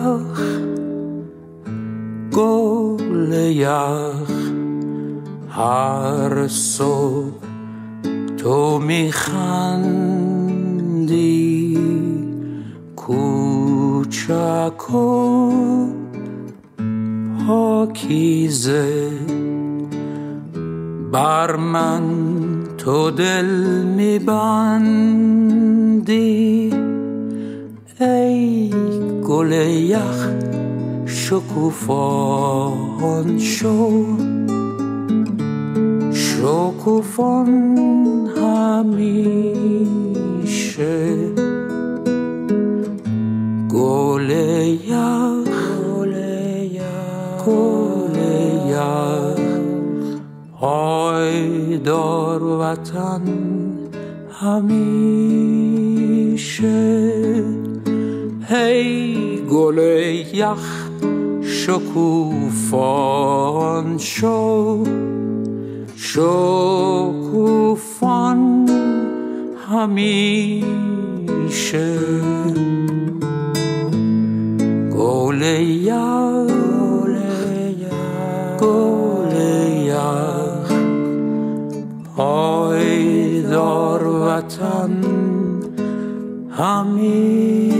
یخ گل یخ هر صبح تو میخندی. کوچک و پاکیزه بر من تو دل میبندی. ای گل یخ شکوفان شو. شکوفان همیشه گل یخ گل یخ پایدار وطن همیشه هی گل یخ شکوفان شو شکوفان همیشه. گل یخ گل یخ پایدار وطن همیشه.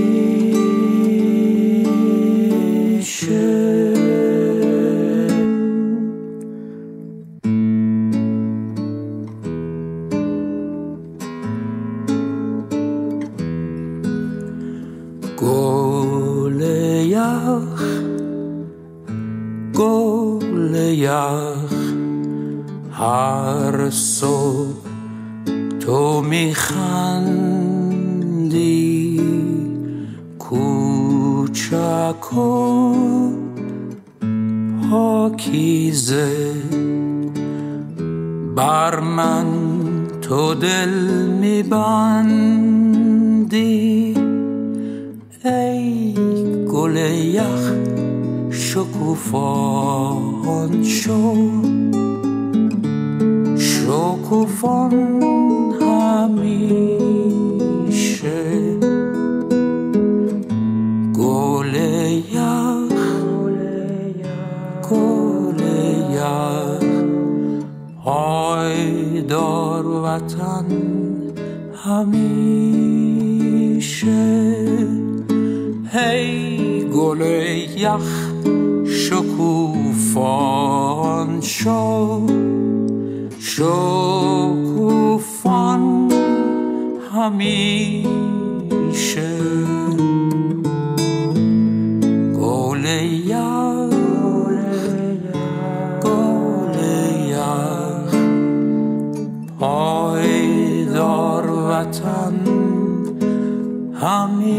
وطن همیشه.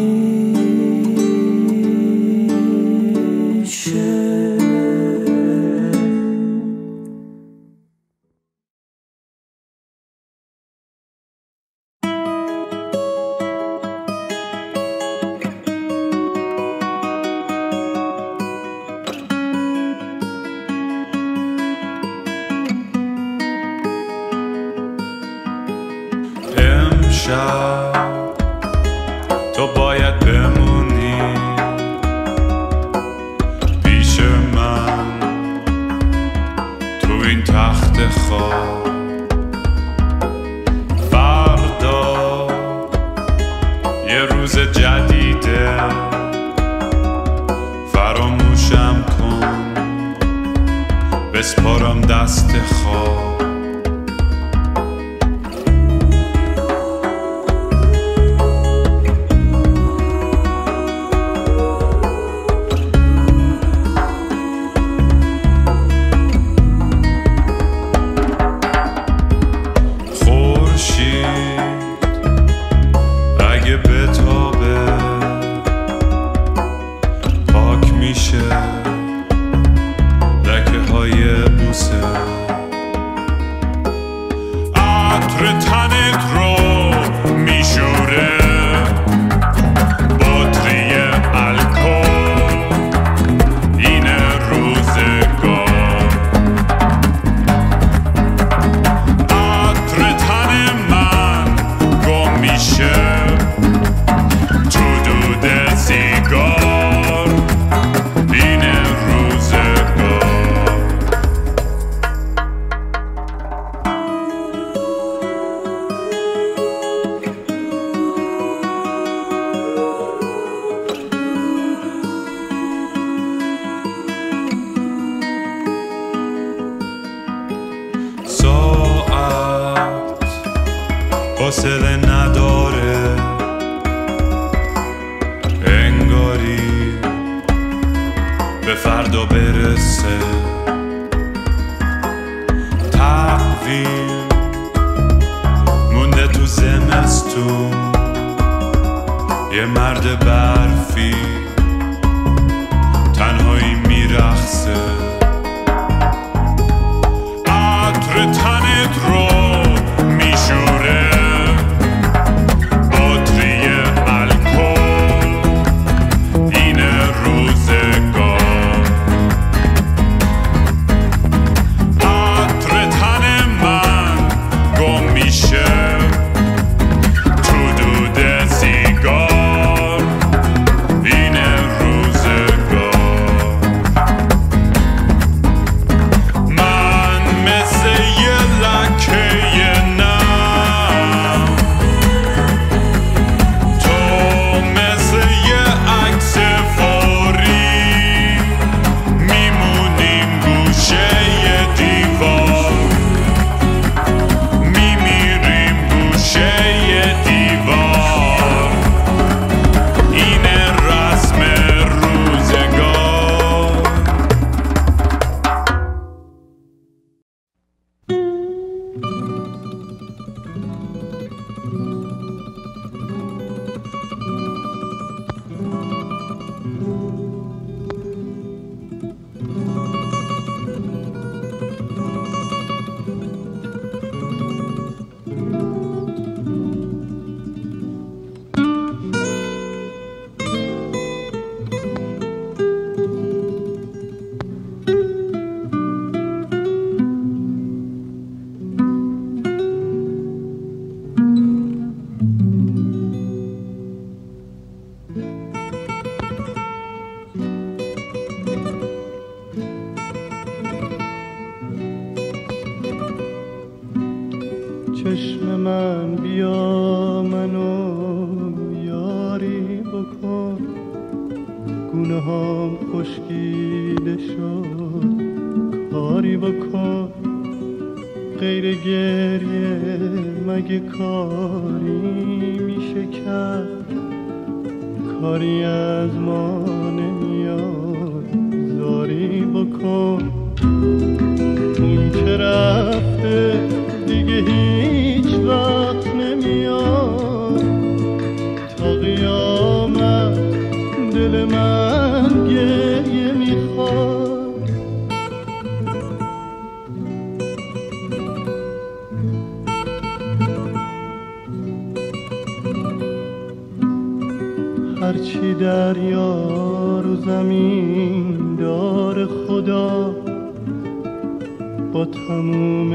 تموم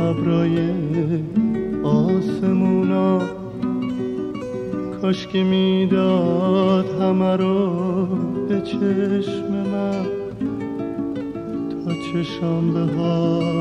ابرای آسمونا. کاش که می‌داد همه رو به چشم من. تا چشم به ها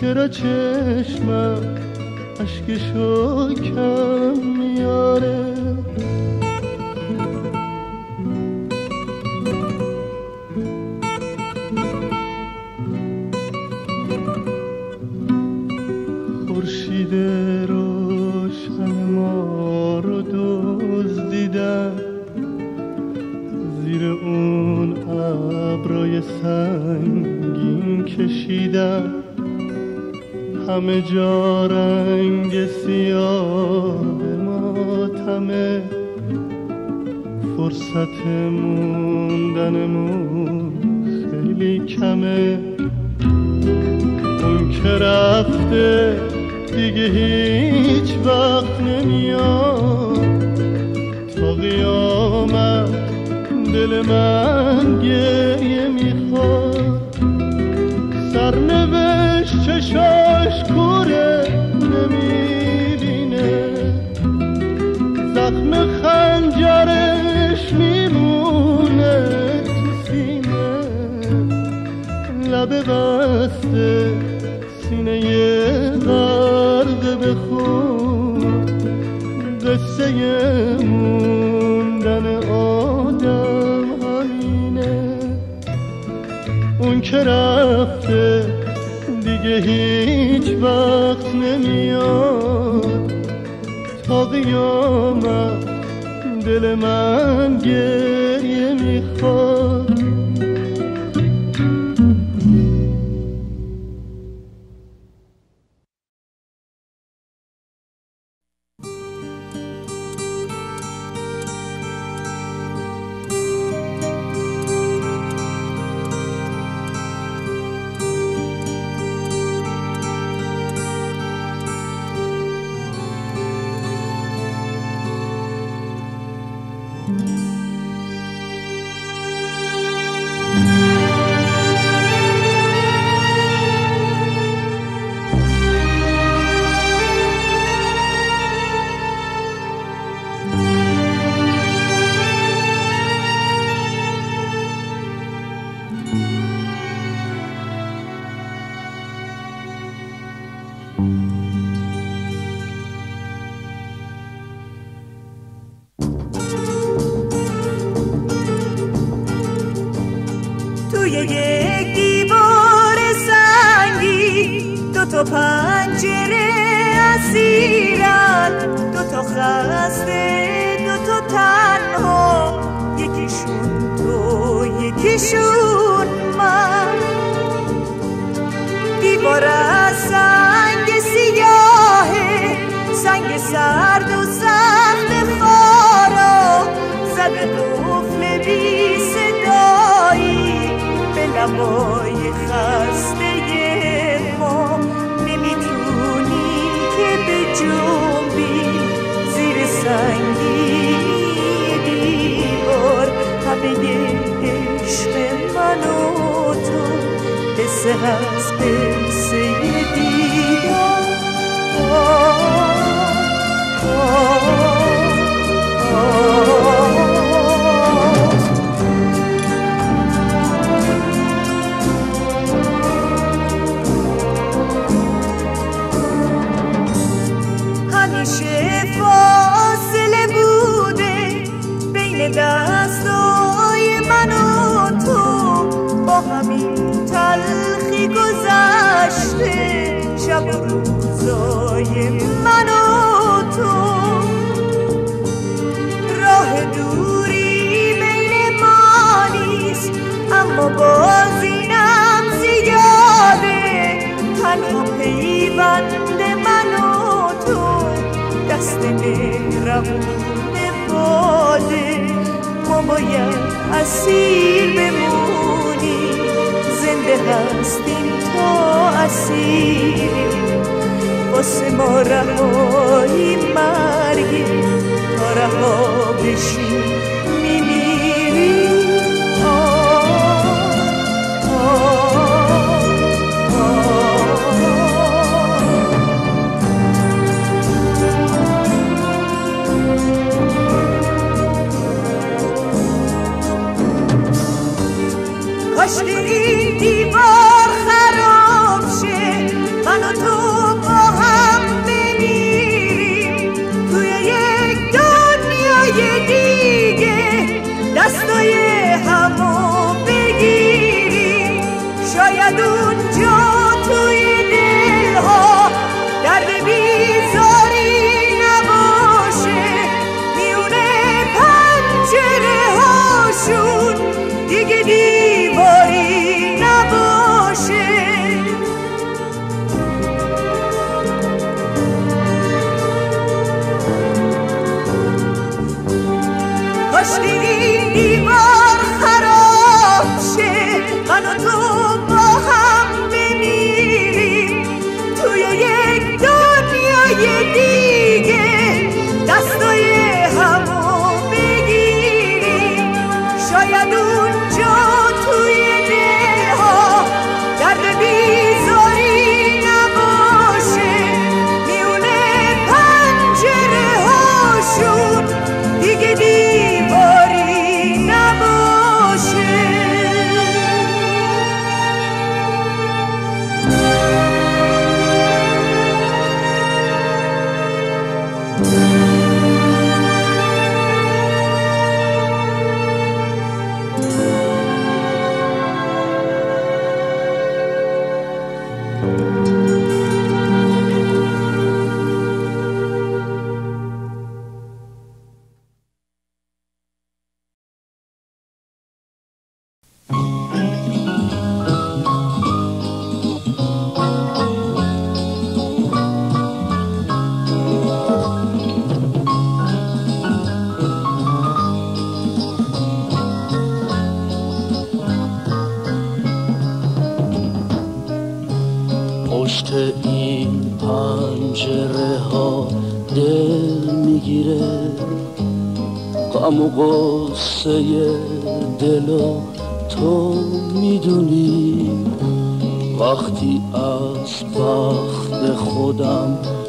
چرا چشمم اشکشو کم میاره؟ اون که رفته دیگه هیچ وقت نمیاد. تا قیامت دل من گریه می‌خواد.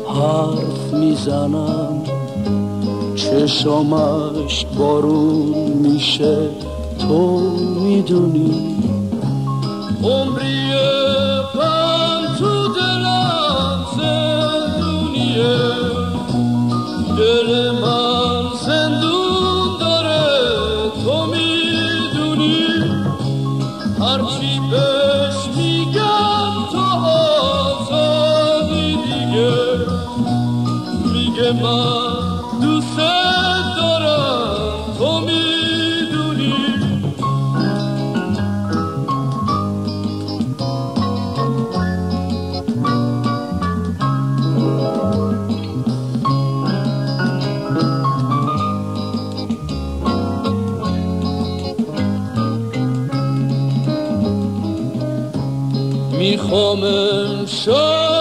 حرف می‌زنم. چشمش بارون میشه. تو می‌دونی. عمری 我们说。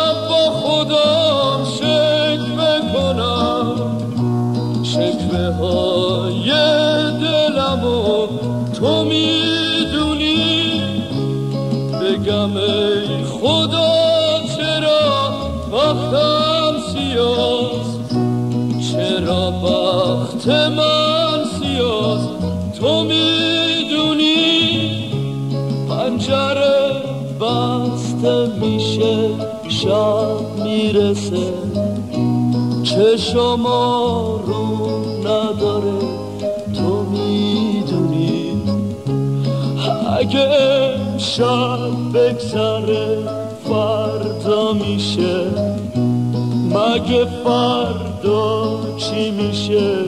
شما رو نداره تو می‌دونی. اگه شب بگذره فردا میشه. مگه فردا چی میشه؟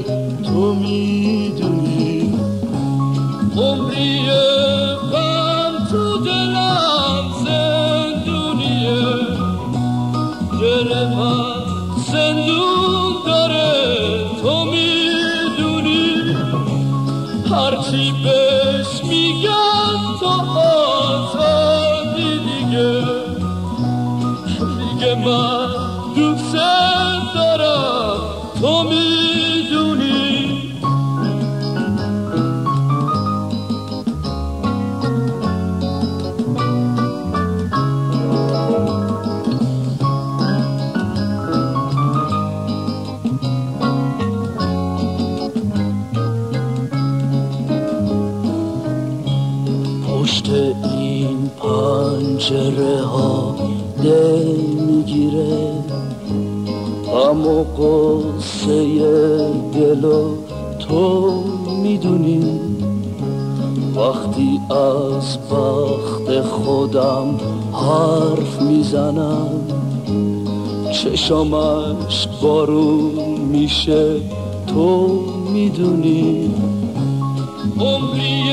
از بخت خودم حرف می‌زنم. چشمش بارون میشه تو می‌دونی. عمری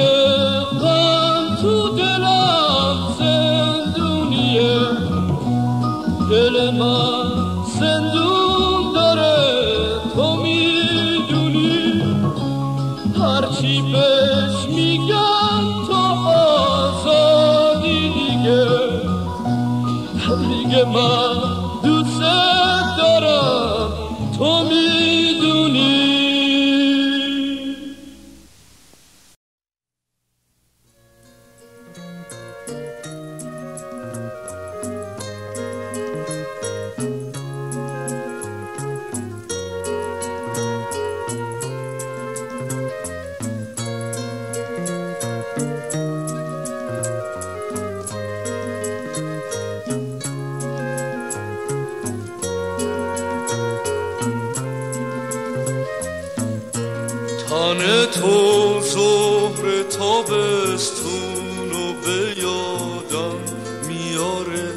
تابستون و به یادم میاره.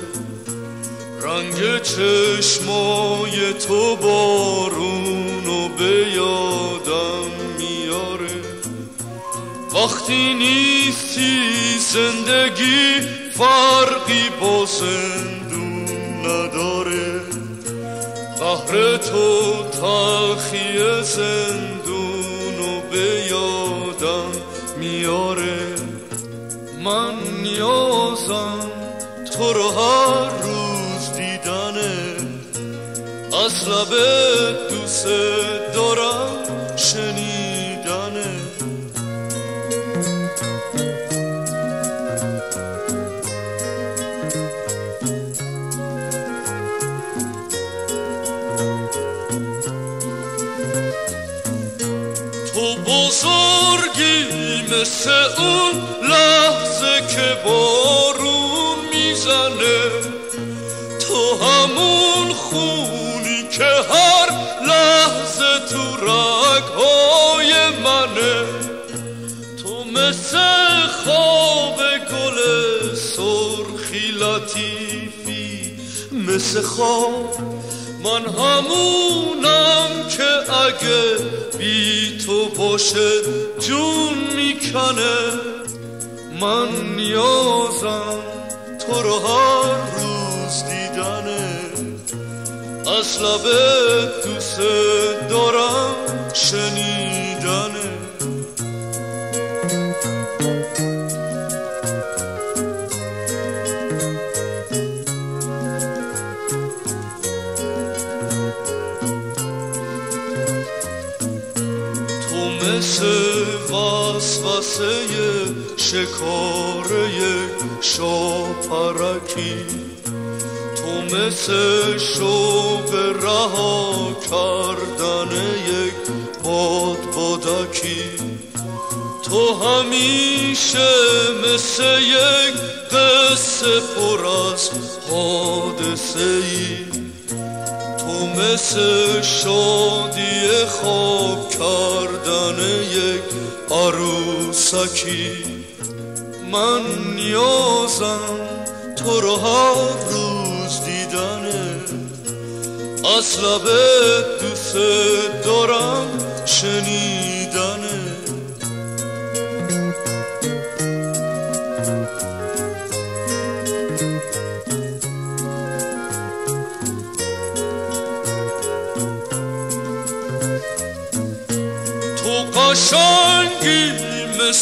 رنگ چشمای تو بارون و به یادم میاره. وقتی نیستی زندگی فرقی با زندون نداره. قهر تو تلخی زندون میاره من نیازم تو رو هر روز دیدنه. از لبت دوست دارم. مثل اون لحظه که بارون می‌زنه. تو همون خونی که هر لحظه تو رگهای منه. تو مثل خواب گل سرخی لطیفی مثل خواب. من همونم که اگه بی تو باشه جون می‌کنه من نیازم تو رو هر روز دیدنه. از لبت دوست دارم شنیدنه. شکاره شاپرکی. تو مثل شوق رها کردن یک باد بادکی. تو همیشه مثل یک قصه پر از حادثه ای تو مثل شادی خواب کردن یک عروسکی. من نیازم تو رو هر روز دیدنه. از لبت دوست دارم شنیدنه.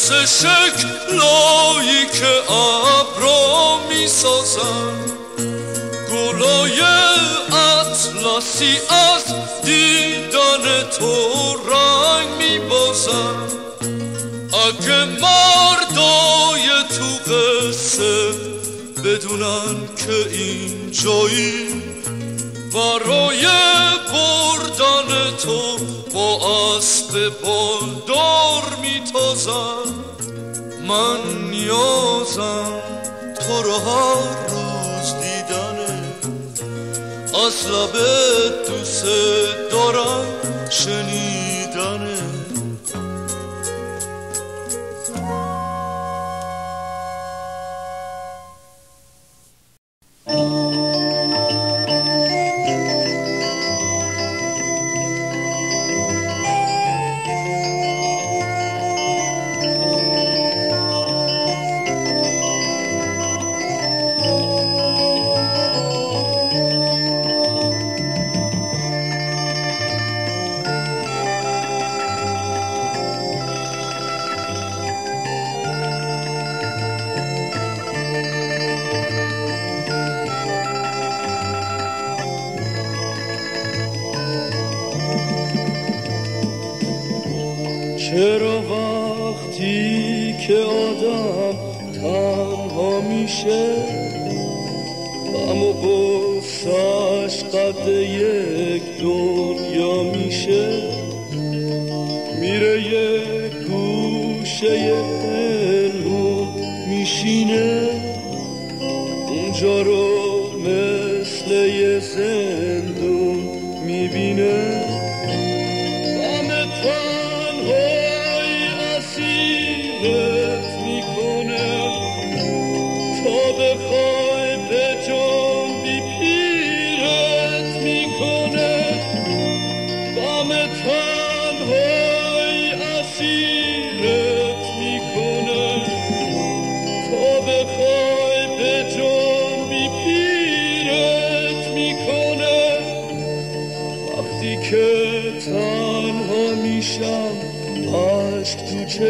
مثل شکلایی که ابرا می‌سازن گلای اطلسی از دیدن تو رنگ میبازن اگه مردای تو قصه بدونن که این جایی برای بردن تو با اسب بالدار میتازم. من نیازم تو رو هر روز دیدنه از لبت دوست دارم شنیدنه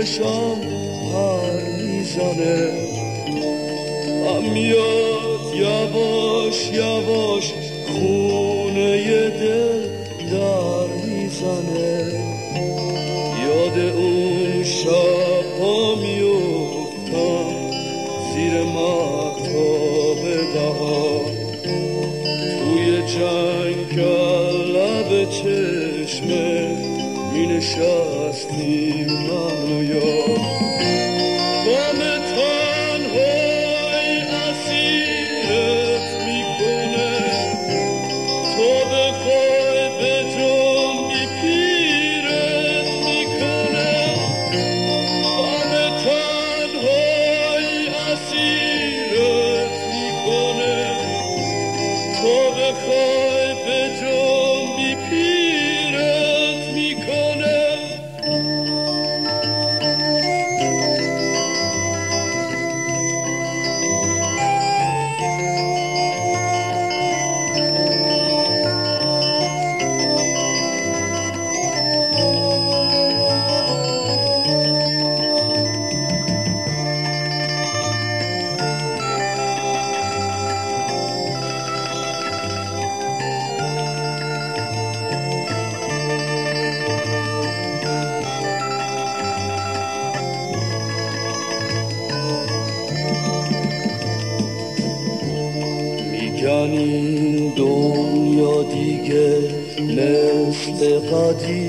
چشم پر می‌زنه. هم میاد یواش یواش مثل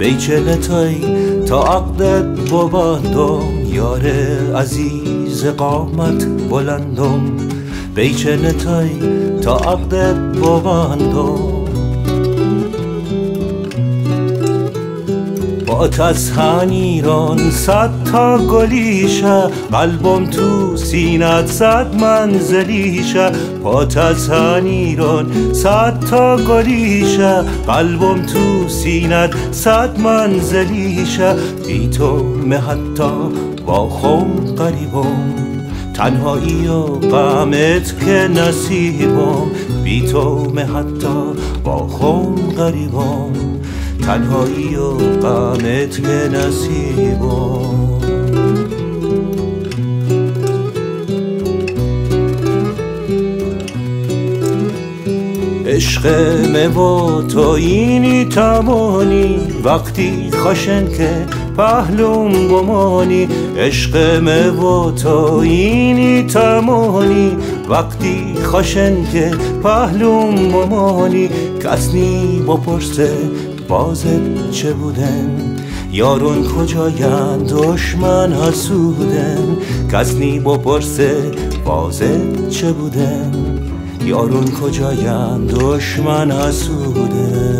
بیچل تای تا عقدت ببندم یار عزیز قامت بلندم. بیچل تای تا عقدت ببندم با تسهن ایران صد تا گلیشه قلبم تو سینت صد منزلیشه با تسهن ایران صد تا گلیشه قلبم تو سینت صد منزلیشه بی تو حتی با خون قریبم. تنهایی و غمت که نصیبم. بی تو حتی با خون غریبم تنهایی و غمت که نصیبم عشق و تو اینی تمانی وقتی خشن که پهلوم بمانی عشق و تو اینی تمانی وقتی خشن که پهلوم بمانی کس نی بپرسه بازت چه بودن؟ یارون کجاین دشمن حسودن کس نی بپرسه بازت چه بودن؟ یارون کجایم دشمن حسوده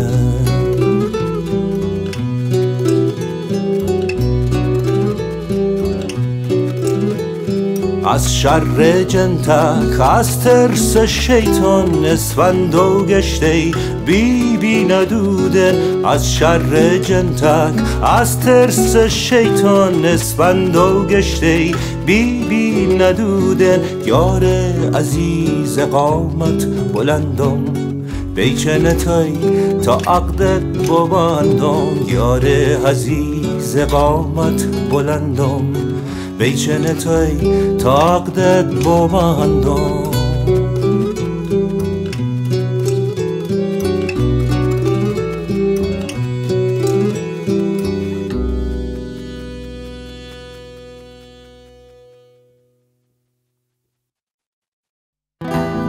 از شر جنتک از ترس شیطان اسفند و گشته بی بی ندوده از شر جنتک از ترس شیطان اسفند و گشته بی بی ندوده یار عزیز قامت بلندم بیچه تای تا عقدت ببندم. یار عزیز قامت بلندم. تا عقدت ببندم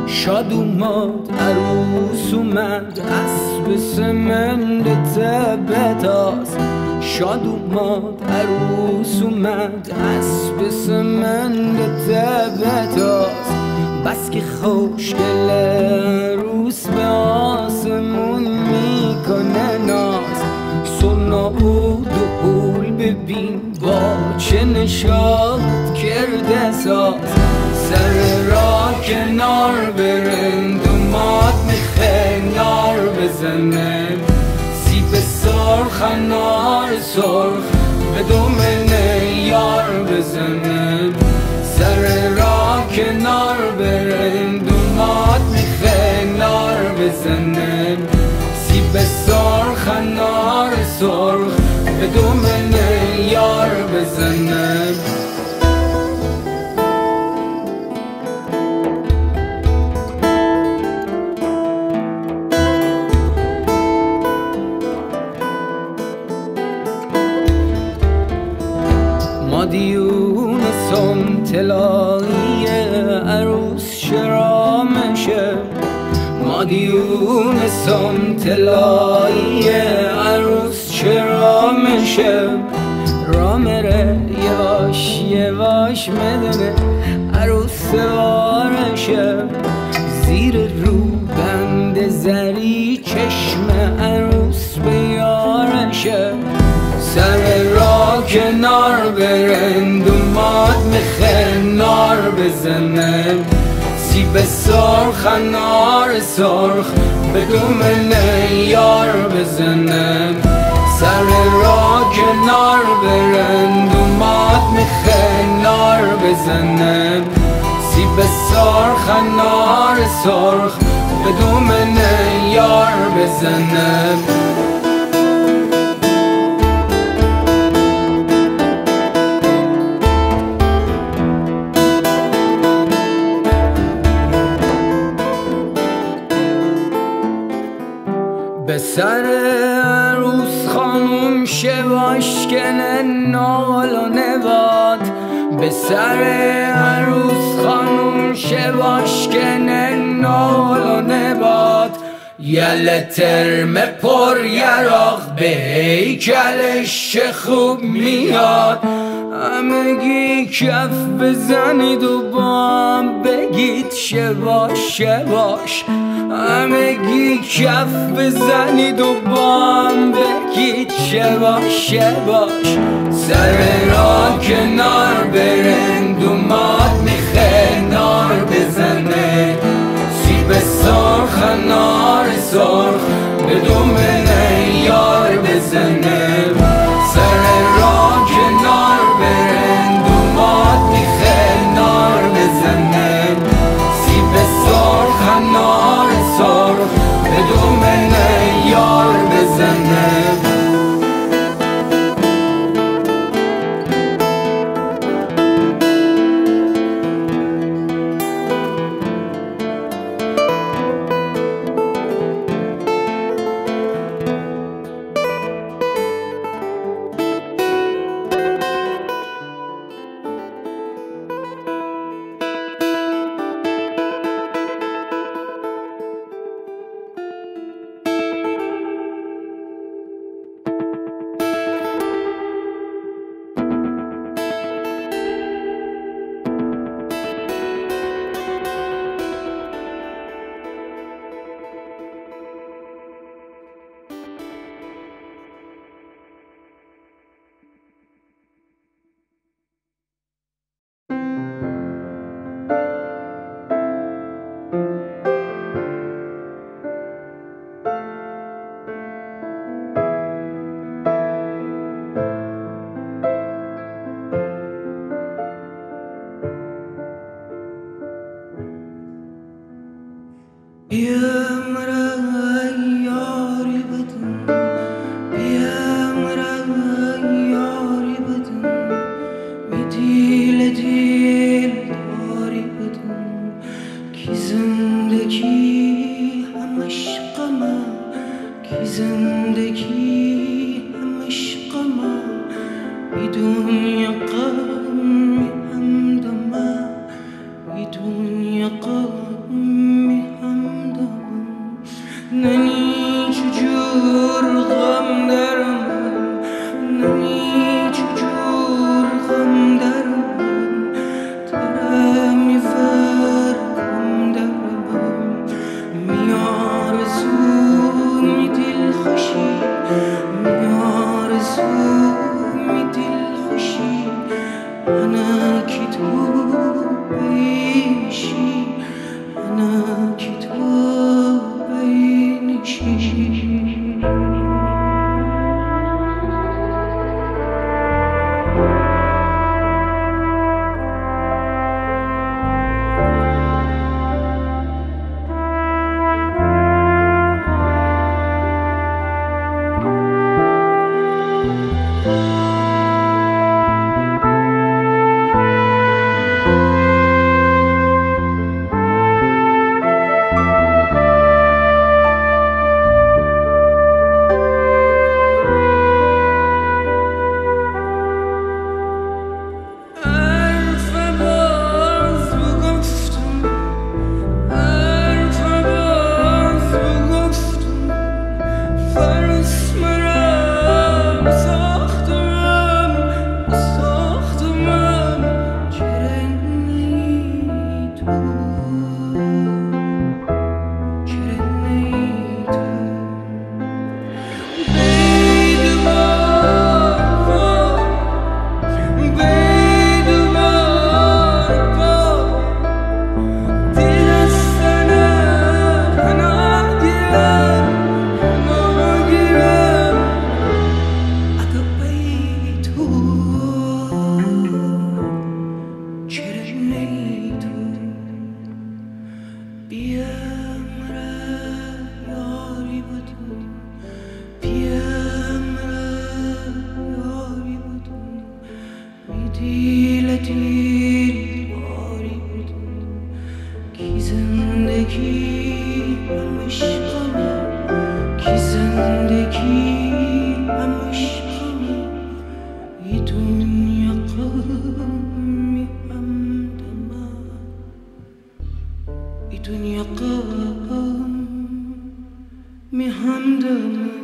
شاد اومد عروس اومد اسب سمند تبتاس شاد اومد عروس اومد اسب سمند تبتاس بس که خوشگل روس به آسمون می‌کنه ناز. سنا بود و پول ببین با چه نشاد کرده ساز سر را کنار برند و ماد میخه بزنه. سیب سرخ انار سرخ. نار بزنه سیب سرخ انار سرخ. شرامشه را یواش یواش مدنه عروس سوارشه زیر رو بند زری چشم عروس به یارشه سر را کنار برند و ماد نار بزنه. سیب سرخ انار سرخ به دومنه یار بزنه. سر را کنار برند و ماد میخه نار بزنه. سیب سرخ انار سرخ به دومنه یار بزنه. سر عروس خانوم نال و نباد یل ترم پر یراق به هیکلش خوب میاد. همگی کف بزنید و با هم بگید شباش شباش همگی کف بزنید و با هم بگید. شباش شباش سر را کنار برند و ماد میخه نار بزنه. سیب سرخ انار سرخ به دومنه یار بزنه. Me hamdam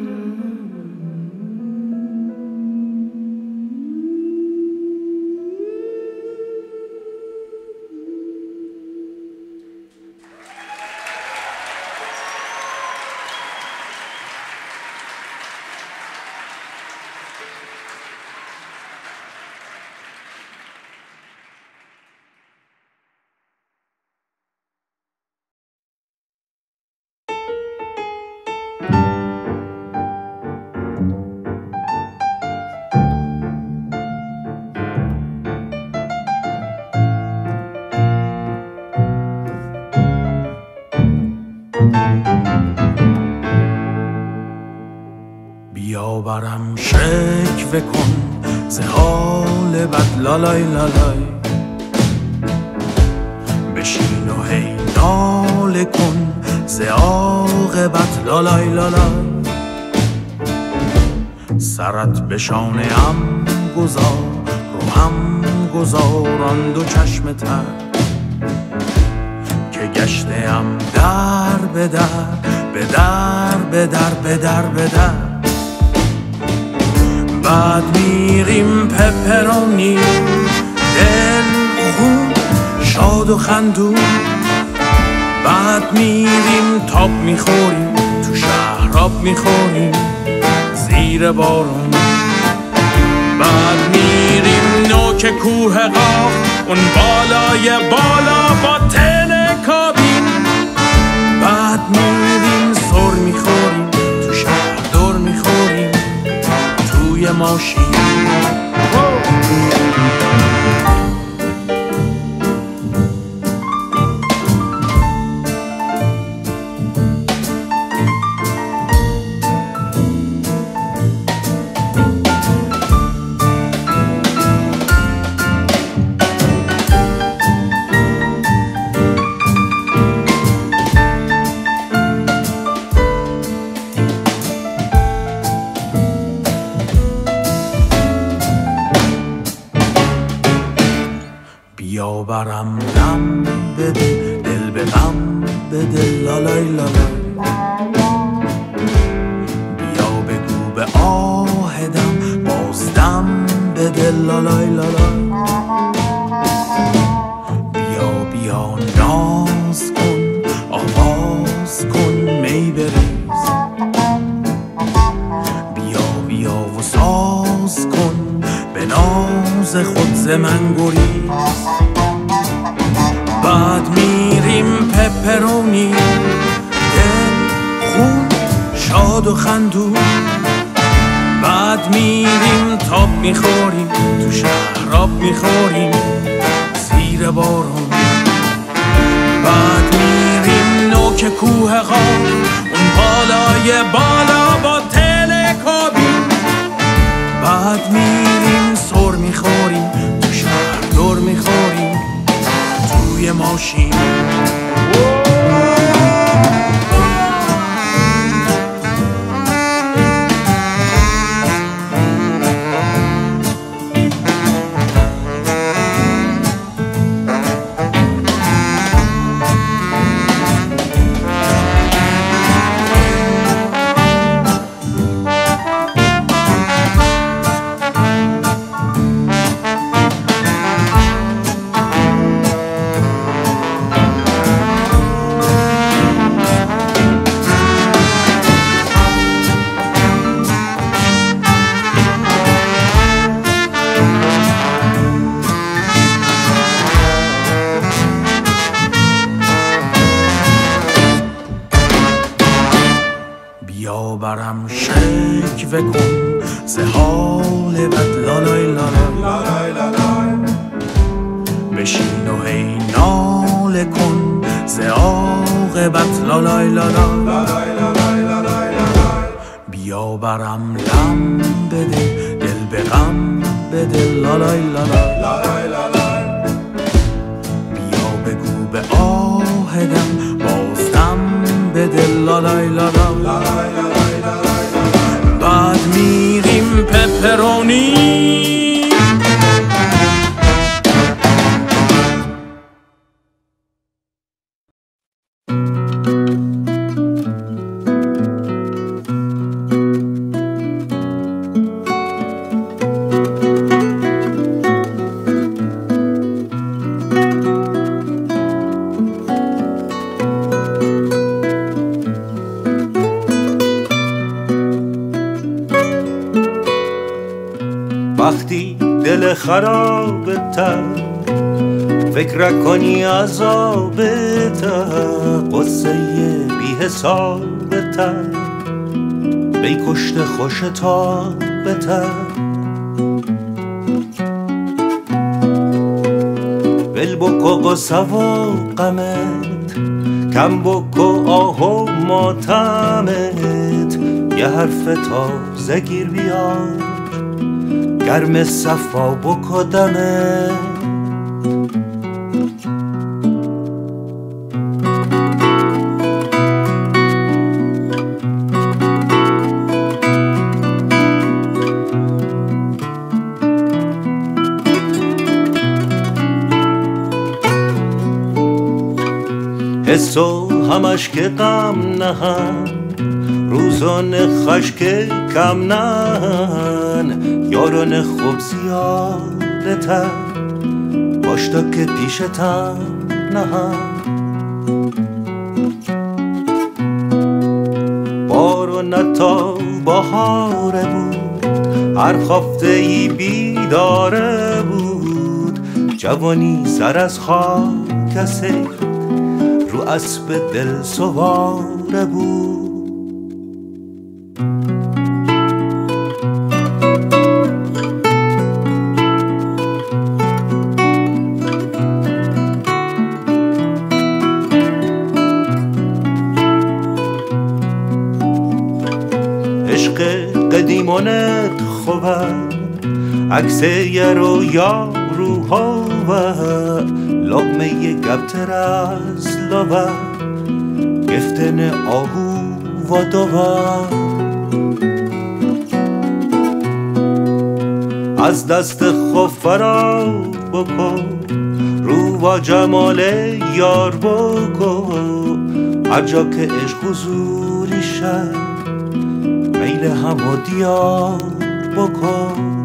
شانه ام گذار رو هم گذاران دو چشم تر. که گشته ام در به در به در به در به در به در. بعد میریم پپرونی دل خون شاد و خندون. بعد میریم تاب می‌خوریم تو شهراب می‌خوریم زیر بارون. میریم نوک کوه قاف اون بالای بالا با تن کابین. بعد میریم سر می‌خوریم تو شهر دور می‌خوریم. توی ماشین بعد میریم سر می‌خوریم تو شهر دور می‌خوریم توی ماشین. فکر کنی عذاب تر قصه بی حساب بی کشت خوش تا بتر ول بکو و غمت کم بکو آه و ماتمت. یه حرف تازه گیر بیار گرم صفا حسو همش که غم نهن روزان خشک کم نهن یاران خوب زیادتر باش تا که پیشتم نهن بارو نتا بهاره بود هر خفته ای بیداره بود. جوانی سر از خاک کسی رو اسب دل سواره بود عشق قدیمانت خوبه عکس یه رو یا روحا و لقمه یه گبتر از لابه گفتن آهو و دوه از دست خوب فرار بکن رو و جمال یار بگو هر جا که عشق حضوری شد میل هم و دیار بکن.